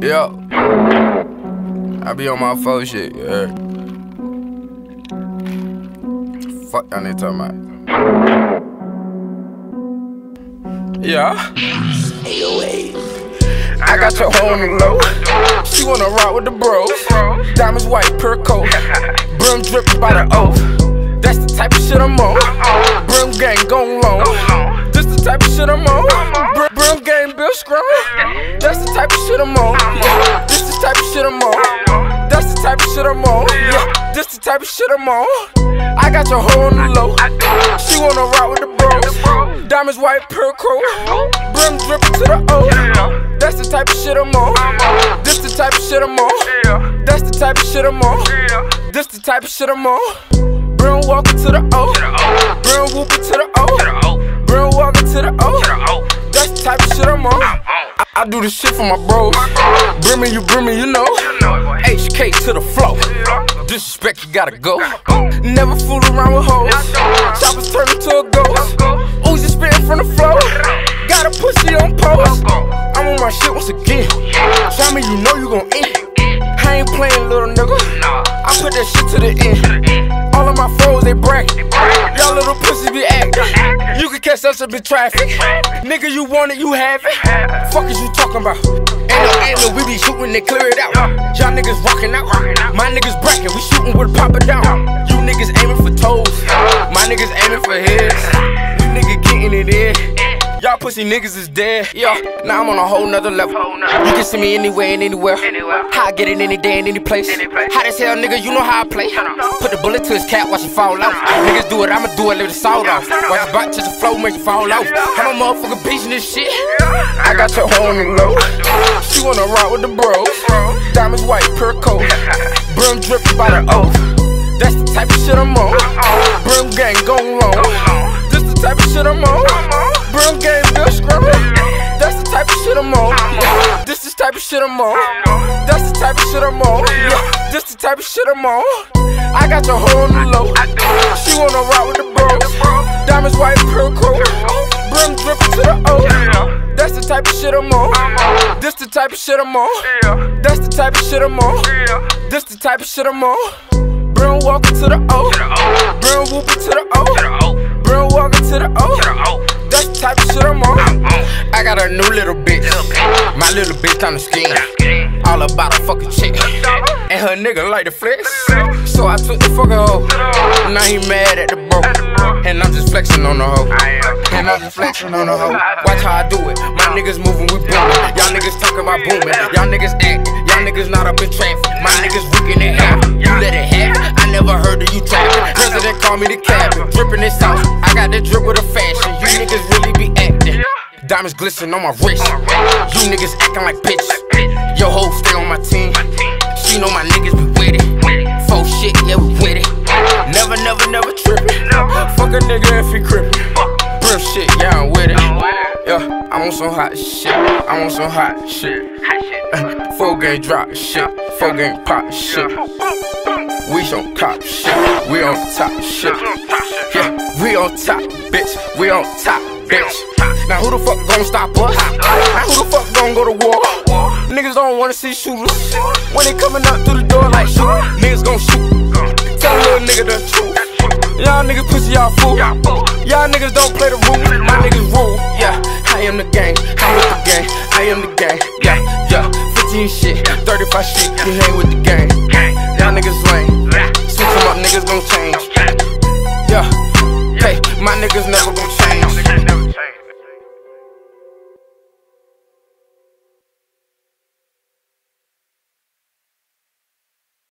Yo. I be on my phone shit, yeah. Fuck y'all niggas talking about. Yeah. I got your hoe on the low. She wanna rock with the bros. Diamonds white, pure coat. Brim dripping by the oath. That's the type of shit I'm on. Brim gang gon' long. This the type of shit I'm on. Scrum. That's the type of shit I'm on. This the type of shit I'm on. That's the type of shit I'm on. This the type of shit I'm on. I got your hoe on the low. She wanna rock with the bros. Diamonds white, pure coat. Brim dripping to the O. That's the type of shit I'm on. This the type of shit I'm on. That's the type of shit I'm on. This the type of shit I'm on. Brim walking to the O. Brim whooping to the O. Brim walking to the O. Type of shit I'm on. I, I do this shit for my bros. Brimming, you brimming, you know. HK to the flow. Disrespect, you gotta go. Never fool around with hoes. Choppers turn into a ghost. Uzi spitting from the floor. Got a pussy on post. I'm on my shit once again. Try me, you know you gon' end. I ain't playing, little nigga. I put that shit to the end. All of my foes, they bracket. Y'all little pussies be acting. You can catch us up in traffic. Nigga, you want it, you have it. Fuck is you talking about? Ain't no, ain't no, we be shooting and clear it out. Y'all niggas rocking out. My niggas bracket, we shooting with pop it down. You niggas aiming pussy niggas is dead. Yo, now I'm on a whole nother level. You can see me anywhere and anywhere. How I get it any day and any place. How this hell, nigga, you know how I play. Put the bullet to his cap, watch it fall off. Niggas do it, I'ma do it, leave the salt off. Watch it bite, touch the flow, make it fall off. I'm a motherfucker beast in this shit. I got your hoe on the low. She wanna rock with the bros. Diamonds white, pure coat. Brim dripping by the oath. That's the type of shit I'm on. Brim gang gon' long. This the type of shit I'm on. Brim gang shit I'm on. This is type of shit I'm on. That's the type of shit I'm on. Yeah. This the type of shit I'm on. I got your hoe on the low. She wanna rock with the bros. Diamonds white, coat. Brim dripping to the O. That's the type of shit I'm on. This the type of shit I'm on. That's the type of shit I'm on. This the type of shit I'm on. Brim walking to the O. Brim whooping to the O. Brim walking to the O. That's the type of shit I'm on. I got a new little bitch. My little bitch on the skin. All about a fucking chick. And her nigga like the flex. So I took the fucking hoe. Now he mad at the bro. And I'm just flexing on the hoe. And I'm just flexing on the hoe. Watch how I do it. Niggas moving, we booming. Y'all niggas talking about booming. Y'all niggas acting. Y'all niggas not up in traffic. My niggas weaking in half. You let it happen. I never heard of you trapping. President call me the cabin. Dripping this sauce. I got the drip with a fashion. You niggas really be acting. Diamonds glisten on my wrist. You niggas acting like bitches. Yo, hoe stay on my team. She know my niggas be with it. Full shit, yeah, we with it. Never, never, never trippin'. Fuck a nigga if he crippin'. Brim shit, yeah, I'm with it. Yeah, I want some hot shit. I want some hot shit. Uh, Full game drop shit. Full game pop shit. We on top shit. We on top shit. Yeah, we on top, bitch. We on top, bitch. Now who the fuck gon' stop us? Now who the fuck gon' go to war? Niggas don't wanna see shooters. When they coming up through the door like shoot, niggas gon' shoot. Tell a little nigga the truth. Y'all niggas pussy, y'all fool. Y'all niggas don't play the rule. My niggas rule. Yeah, I am the gang. I'm with the gang. I am the gang. Yeah, yeah. 15 shit, 35 shit. You hang with the gang. Y'all niggas lame. Switch up, niggas gon' change. Yeah, hey, my niggas never gon' change.